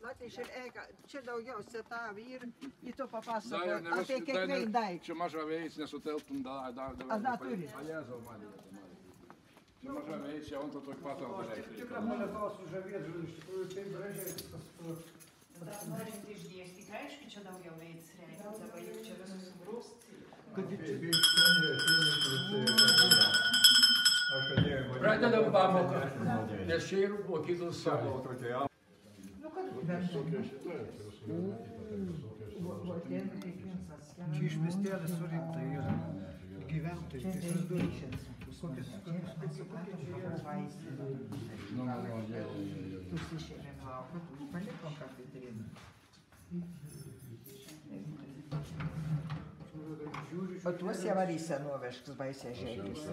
Na, tai čia, čia daugiausia tą vyr, į to jau ne apie kiekvieną daiktą. Čia maža veis, nesutelptum dar, dar, dar. A, dar turi? A, Jėzau, Marija, Marija. Čia maža veis, jau ant to tokio patalpo reikia. Tikra molekos sužavėdžiu, iš tikrųjų taip gražiai viskas. Bet norint išdėstyti, aišku, čia daugiau veids reikia, dabar juk čia visus sugrūst. Kad Pradedam pamoką, nes čia ir mokyklos salė. Nu, kad Čia iš miestelio surinkta yra gyventojai. Tai įsivaizduoju, kokius kokius kokie čia yra. Nu, nu, nu, jie, jie, jie. Susišėrėm lauką, palikom kartai trim. Žiūriu, O tuos javaryse nuvežks baisė žėgis.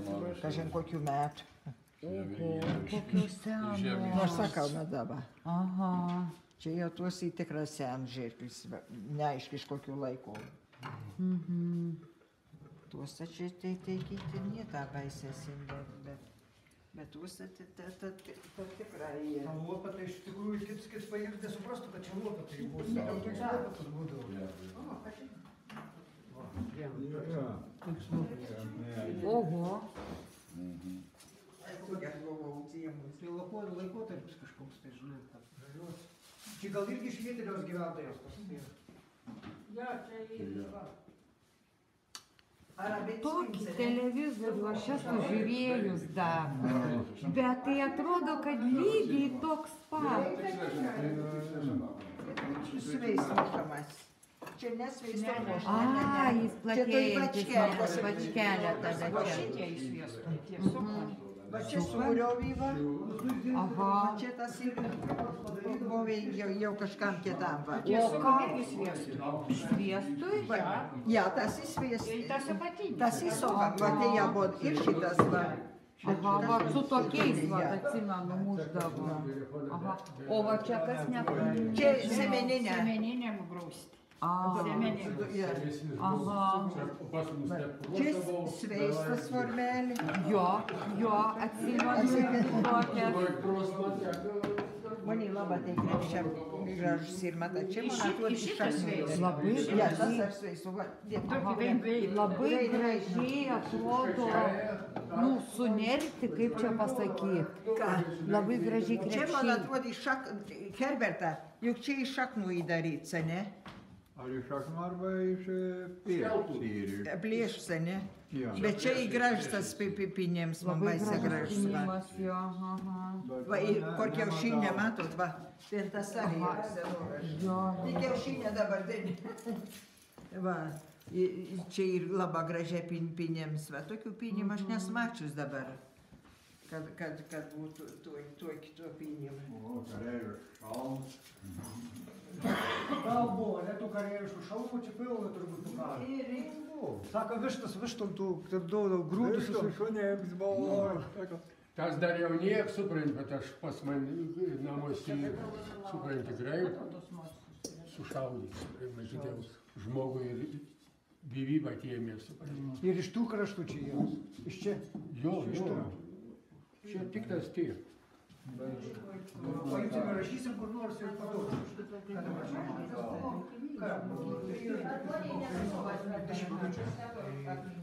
Kažin kokių metų. Nu, aš sakau, na dabar. Aha. Čia jau tuos į tikrą sen žėgis, neaiškiai iš kokių laikų. Mhm. Tuos čia tai teikyti nie tą baisę simbolį, bet, bet tuos tai ta, tikra jie. O lopą tai iš tikrųjų kits, kits pairs nesuprastų, kad čia lopą tai bus. Dėl toks lopatas būdavo. Oho. Kokia buvo Tai lapuoju laikotarpis kažkoks, tai žinai, kad žaliuos. Čia gal irgi iš vietinios gyventojos tas. Tokį televizorių aš esu žiūrėjus dar. Bet tai atrodo, kad lygiai toks pat. Sveistukamas. Čia nesveistukamas. A, jis Čia tai platėjantis, bačkelė. mano bačkelė tada čia. šitie įsviestų, tiesiog. Va čia sūrio vyva, Aha. o čia tas ir buvai jau, jau kažkam kitam. Va. Tiesiog irgi sviestų. Sviestui? Va, Ja, tas įsvies. Tai tas apatinė. Tas įsukam, va tai jie buvo ir šitas va. Aha, va su tokiais, va, atsimenu, muždavo. Aha. O va čia kas ne... Čia semeninė. Semeniniam grūsti. A, Semeninė. Ja. aha. Čia sveistas formelė. Jo, jo, atsimenu tokią. Mani labai tai krepšia gražus ir mata. Čia man atrodo šitas sveistas. Labai gražiai. Labai gražiai atrodo, nu, sunerti, kaip čia pasakyti. Ką? Labai gražiai Čia man krepšiai. atrodo iš šak... Herberta, juk čia iš šaknų įdaryta, ne? Ar iš šaknų arba iš pėsų. Plėšta, ne? Jo. Bet čia įgražtas pipinėms, man Labai baisa gražus. Va, gražus jo, aha. va į kur kiaušinė, matot, va. Ten tas avė yra senovės. Jo, Tai kiaušinė dabar, tai. Va, čia ir labai gražia pin, pinėms, va, tokių pinim aš nesmačius dabar. Kad, kad, kad būtų tuo, tuo kito pinim. O, kareivių šalmas. Gal buvo, ne tų karjeriškų šalmų, čia pilna turbūt tų karų. Sako, vištas, vištom tų, ten daug grūdus. Grūdus šunėms buvo. Tas dar jau niek suprant, bet aš pas man namuose suprant tikrai sušaudys. Matyt, žmogui ir gyvybę suprant. Ir iš tų kraštų čia jie. Iš čia. Jo, jo. Čia tik tas tiek. Paimsime, rašysim kur nors ir paduosim.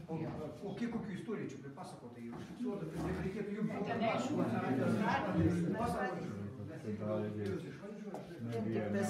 O, o kiek kokių istorijų čia pripasakota, jau užfiksuota, tai reikėtų jums Ten aišku, Vien tik tas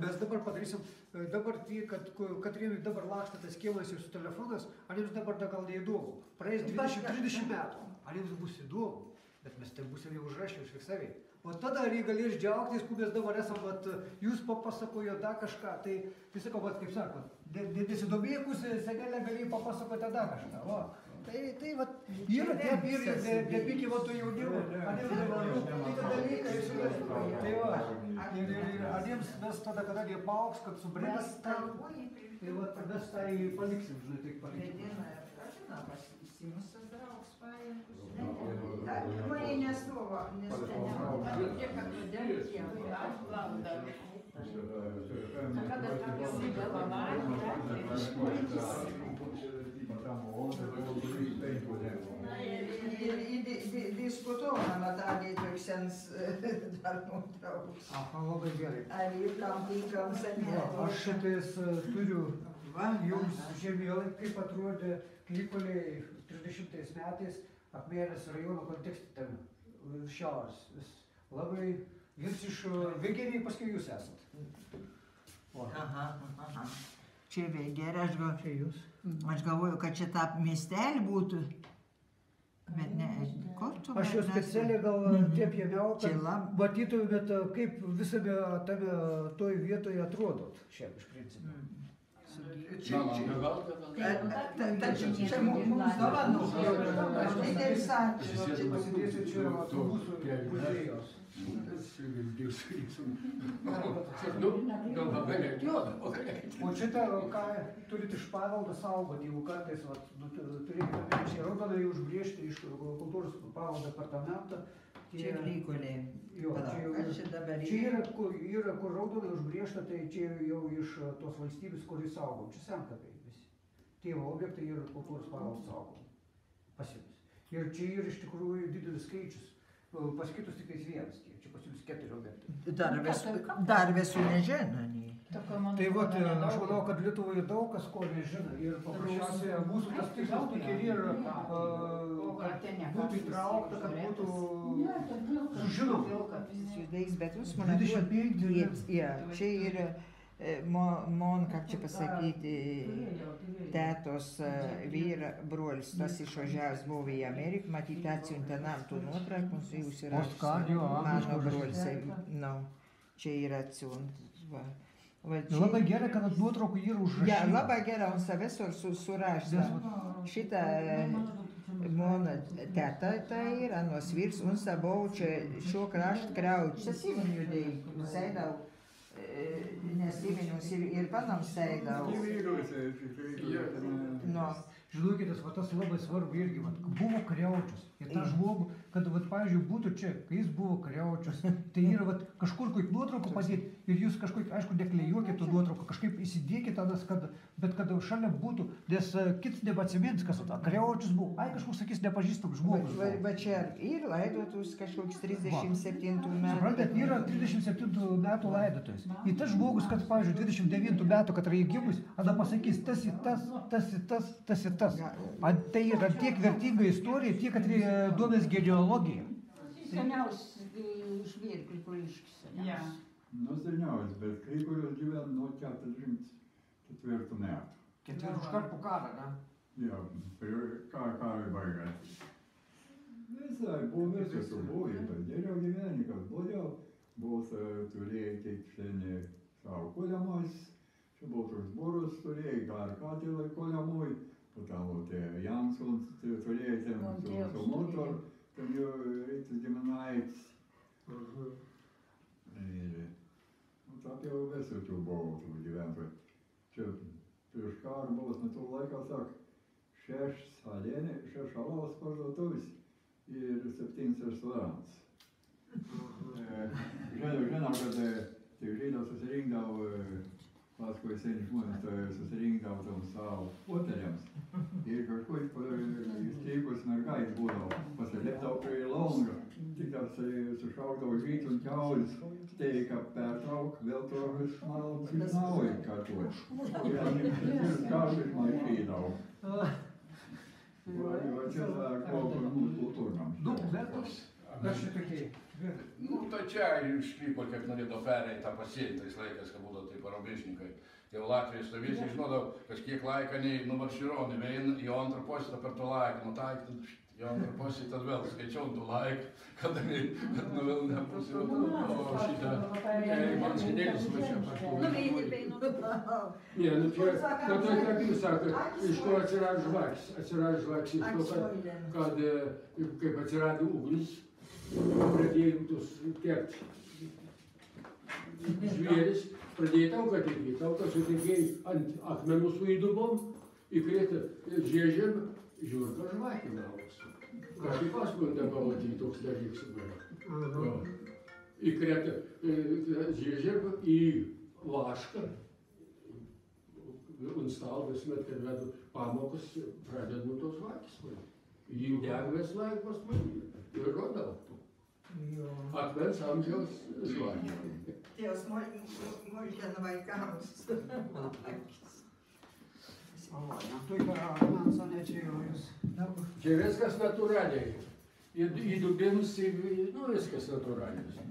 mes dabar padarysim, e, dabar tie, kad Katrinui dabar laksta tas kiemas jūsų telefonas, ar jums dabar da gal neįdomu? Praeis 20-30 metų, ar jums bus įdomu? Bet mes tai busim jau užrašę, užfiksavę. O tada ar jie galės džiaugtis, kur mes dabar esam, vat, jūs papasakojo dar kažką, tai, tai sakau, vat, kaip sakot, de- de- nesidomėkus senelė galėjo papasakoti dar kažką. O, tai, tai vat, yra taip, ir nepykė va to jaunimo, rūpi tie dalykai, jūs jiems mes tada, kada jie paaugs, kad subręs, tai, Kalboji tai vat mes tai paliksim, žinai, taip paliksim. Vedina, aš įsimusas draugs paėmus. Mane nesuvo, nes ten nebuvo. Kad todėl tiek. Atlanda. Kada tam jau diskutuojama tą dėtoksens dar nutrauks. Aha, labai gerai. Ar ir kam tinkams. Va, aš šitais e, turiu Va, jums žemėlapį, kaip atrodė Klykoliai 30 metais Akmenės rajono kontekste ten e, šiaurės. Labai, jūs iš e, Vėgėniai paskui jūs esat. O, Aha, aha. Čia vėgerė, aš, gal, jūs. aš galvoju, kad čia tą miestelį būtų. Bet ne, kur tu? Aš jau specialiai gal Mhm. taip jėmiau, Čia kad matytumėt, e, kaip visame tame toj vietoje atrodot. Šiaip iš principo. Tačiau čia mu- mums dovanų. Aš didelis ačiū. Susėdom Nu, gal labai reikėjo, o šitą, ką turit iš paveldo saugoti, jeigu kartais vat, nu, tu- turėkite minčiai raudonai užbriežti iš kultūros paveldo departamento. tie- Čia klykolė. Jo, čia jau čia dabar Čia yra, kur, yra, kur raudonai užbriežta, tai čia jau iš tos valstybės, kurį saugom. Čia senkapiai visi. Tėvo objektai yra kultūros paveldo saugomi. Pasimis. Ir čia yra iš tikrųjų didelis skaičius. Uh, Pas kitus tik vienas. Tie. Čia pas jums keturi objektai. Dar visų, dar visų nežino. nei. Tai vat, e, aš manau, kad Lietuvoje daug kas ko nežino ir paprasčiausiai mūsų tas tikslas tokia ir yra, kad būtų įtraukta, kad būtų sužinoma. Bet jūs man 25 atrodo, ja, čia yra e, mo- mon, kaip čia pasakyti, tetos e, vyra, brolis, tas išvažiavęs buvo į Ameriką, matyt, atsiuntė nam tų nuotraukų, jų yra mano brolis, no, čia yra atsiunt. Va. Va, čia- Labai gerai, kad ant nuotraukų yra užrašyta. Ja, labai gerai, save sur, su, surašta. Šitą e, mano teta tai yra nors vyrs, un savo čia šio krašto krauč. Atsimenu judėjai, sėdau, e, nesimenu ir, ir panam sėdau. Nu, Žinokit, va tas labai svarbu irgi, va, buvo kreučius. Ir tą žmogų, kad, va, pavyzdžiui, būtų čia, kai jis buvo kreučius, tai yra va, kažkur kaip nuotrauką padėti ir jūs kažkaip, aišku, neklejuokit tų nuotraukų, kažkaip įsidėkit tada, kad, bet kad šalia būtų, nes uh, kits nebeatsimins, kas ta kreučius buvo, ai kažkur sakys nepažįstam va, žmogus. va, va čia ir laidotus kažkoks 37 metų. Suprantat, yra 37 metų laidotojas. Ir tas žmogus, kad, pavyzdžiui, 29 metų, kad yra įgimus, tada pasakys, tas į tas, tas į tas, tas į tas. A, tai yra tiek vertinga istorija, tiek, kad e, duomenys genealogija. Seniausiai žvėrklių poliškis. Ja. Nu, seniausias, bet kai kurios gyvena nuo 44 metų. Ketvirtų iškart po karą, ne? Jo, prie ką karui baigėsi. Visai buvo visokių, buvo ir tas geriau gyveni, kas blogiau. Buvo turėjai kiekvieni savo koliamas, čia buvo toks borus, turėjai gar katilą koliamui, po tavo tie Jansons turėjai ten su, su motor, ten jau reitis giminaitis. Ir, nu, taip jau visokių buvo tų gyventojų. Čia prieš karą buvo nuo to laiko, sak, šeš salėnė, šeš alaus parduotuvės ir septynis restoranus. E, Žinau, žinau, kad e, tik žydai susirinkdavo, e, paskui seni žmonės susirinkdavo tam savo poteliams. Ir kažkur įsteigus mergaitė būdavo, pasilipdavo prie longo, tik dar su- sušaukdavo žydų ant kiaulis, steiką pertrauk, vėl to iš naujo kartuoja. Ir kartais maišydavo. Va, va čia ta kovo mūsų kultūrnams. Nu, bet kas čia tokie? Nu, tai čia išvyko, kiek norėdavo pereiti tą pasienį tais laikais, kad būdavo taip parobėžnikai. Jau Latvijos stovės, žinodavo, kažkiek laiką nei numaršironį, vien į antrą posėdą per to laiką, nu tai, į antrą posėdą tad vėl skaičiau tų laiką, kada nei, kad nu vėl nepasirodė, o šitą, man skinėlis važiuoja paštu. Ne, nu čia, kad tai kaip jūs sakote, iš ko atsirado žvakis. Atsirado žvakis iš to, kad, kad e, kaip atsirado ugnis, pradėjom tus kepti žvėris, pradėjai tauką tekėti, tauką sutekėjai ant akmenų su įdubom, įkrėtė žiežėm, žiūrka žvakė gavosi. Kažkaip paskui nepamatyti toks dalykas buvo. Įkrėtė žiežėm į vašką, ant stalo visuomet, kad vedu pamokas, pradedu tos žvakės. Jį degvės laik pas mane ir rodau. Akmens amžiaus žvakė. Tie smulkien vaikams. O, nu tai ką, man sonė čia jau jūs. Čia viskas natūraliai. Ir įdubims, nu viskas natūraliai.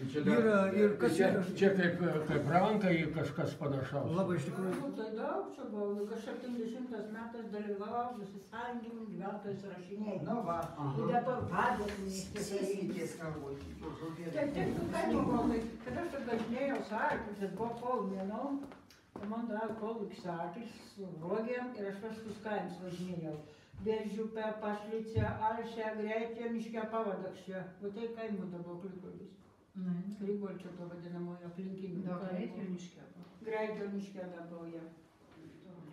Tai Čia, dar- Ir- ir kas čia, yra? čia kaip, kaip rankai kažkas panašaus. Labai iš tikrųjų. Nu, tai daug čia buvo, nu, kas 70 metais dalyvavau susisąjungimų gyventojų surašinėjime. Nu va, Ir dabar padėtis sėskitės galbūt. Tai tik tu buvo, kai- kad aš čia važinėjau jis buvo kol mėnau, tai man davė kolūkis arklis su rogėm ir aš visus kaimus važinėjau. Bėžiupę, pašlicę, alšę, greitę, miškę pavadakšę. O tai kaimo dabar klikolis. Krygol čia to vadinamojo aplinkinių. Ir. Greitio miške dabar jie.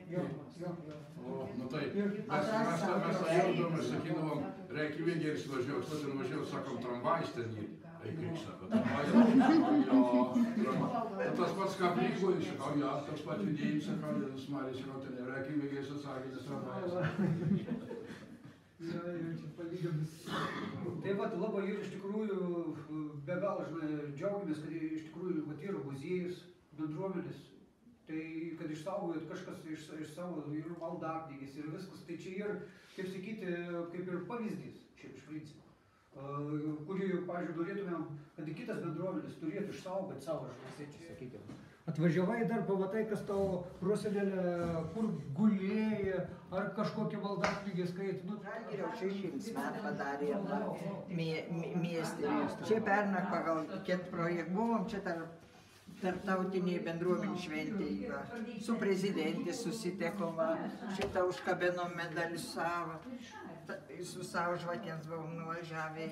Jo, jo, jo. O, nu tai mes, mes, mes, važiuodavom ir sakydavom, reikia vien gerai važiuoti, tu ten važiuoji, sakom, tramvajs ten jį. Eik, sako, tramvajs. Jo, tramvajs. Tas pats prikoj, sakau, jo, tas pats judėjimas, sakau, Jėzus Marijas, jo, ten reikia atsakė, nes tramvajs. Jo, jo, čia palyginus. Tai va, labai ir iš tikrųjų be galo džiaugiamės, kad iš tikrųjų vat, yra muziejus, bendruomenės, tai kad išsaugojot kažkas iš, iš savo ir maldaknygės ir viskas, tai čia ir, kaip sakyti, kaip ir pavyzdys, šiaip iš principo. Kurį, pavyzdžiui, norėtumėm, kad kitas bendruomenės turėtų išsaugoti savo žmonės, čia sakykime. Atvažiavai dar pamatai, kas tavo prosenelė, kur gulėjai, ar kažkokią maldaknygę skaitai. Nu, Žalgirio šešims metų padarė va, mie- mie- mieste. Čia pernai pagal ket projekt buvom, čia tarp tarptautiniai bendruomenių šventė. va. Su prezidentė susitikom, va. šitą užkabinom medalį savo. Ta- Su savo žvakėms buvom nuvažiavę.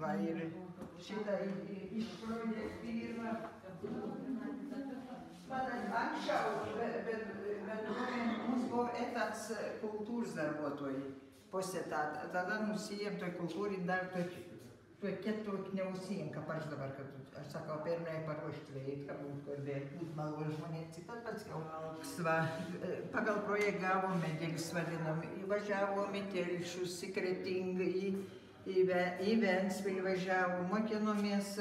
Va, ir šitą i- i- projektyvą. Anksčiau, bet, bendruomenė, mums buvo etats kultūros darbuotojai. Pusė tą, tada nusijėm toj kultūrai dar toj, toj kietok neusijėm, kaip aš dabar, kad aš sakau, pirmai paruošti veikt, kad būtų kur veikt, būt malonu žmonėms, citas pats jau. Sva, pagal projektą gavom medėlis vadinam, įvažiavom į telšius, į kretingą, į, į, į Ventspilį važiavom, mokinomės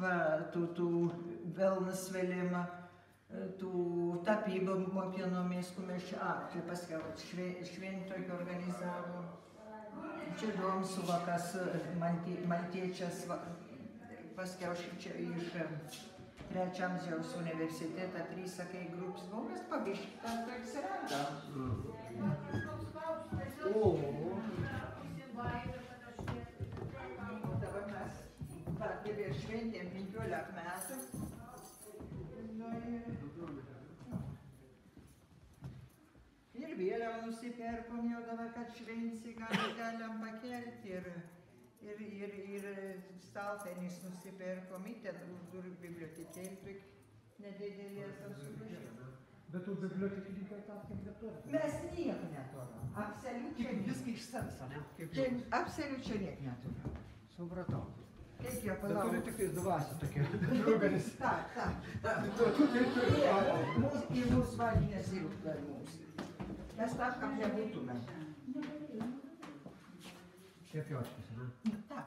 va, tų, tų velnas vėlimą tų tapybą mokinomės, kur mes čia, a, čia paskiau šve, šventoj organizavom. Čia buvom su vakas mantie, maltiečias, va, paskiau čia iš trečio amžiaus universitetą, trys sakai grupės, buvom mes pabiški, ten tai atsirado. O, O dabar mes partybė šventėm 15 metų. Nu, ir- Ir jau dabar, kad švenci gal, galim pakelti ir, ir, ir, ir staltenis nusipirkom, ten už durų bibliotekėlį, nedidelės ar sugrįžti. bet tu bibliotekininkai tam kaip neturim. Mes nieko neturim, absoliučiai. Viską iš savęs, ar ne? Kaip Čia žinai. absoliučiai nieko neturim. Supratau. Kaip turi palauk. tik tais dvasę tokia. Draugelis. Tak, tak. Tu tu tai turi. Mūs, į mūsų vadinės ir per mūsų. Mes tak, kad nebūtume. Šiaip jo, aš ne?